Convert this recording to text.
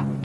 了。